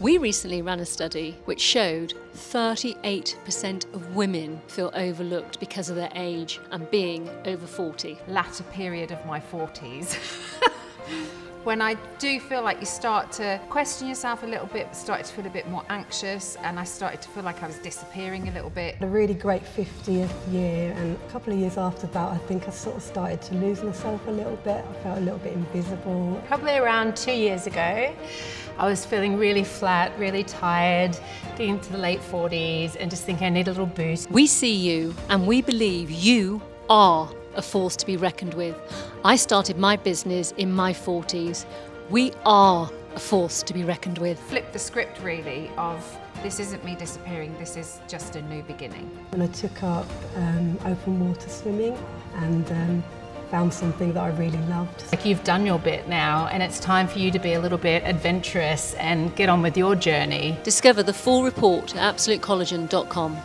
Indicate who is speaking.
Speaker 1: We recently ran a study which showed 38% of women feel overlooked because of their age and being over 40.
Speaker 2: Latter period of my 40s. when I do feel like you start to question yourself a little bit, started to feel a bit more anxious, and I started to feel like I was disappearing a little bit.
Speaker 3: A really great 50th year, and a couple of years after that, I think I sort of started to lose myself a little bit. I felt a little bit invisible.
Speaker 4: Probably around two years ago, I was feeling really flat, really tired, getting into the late 40s, and just thinking I need a little boost.
Speaker 1: We see you, and we believe you are a force to be reckoned with. I started my business in my 40s. We are a force to be reckoned with.
Speaker 2: Flip the script really of this isn't me disappearing, this is just a new beginning.
Speaker 3: And I took up um, open water swimming and um, found something that I really loved.
Speaker 4: Like you've done your bit now and it's time for you to be a little bit adventurous and get on with your journey.
Speaker 1: Discover the full report at absolutecollagen.com.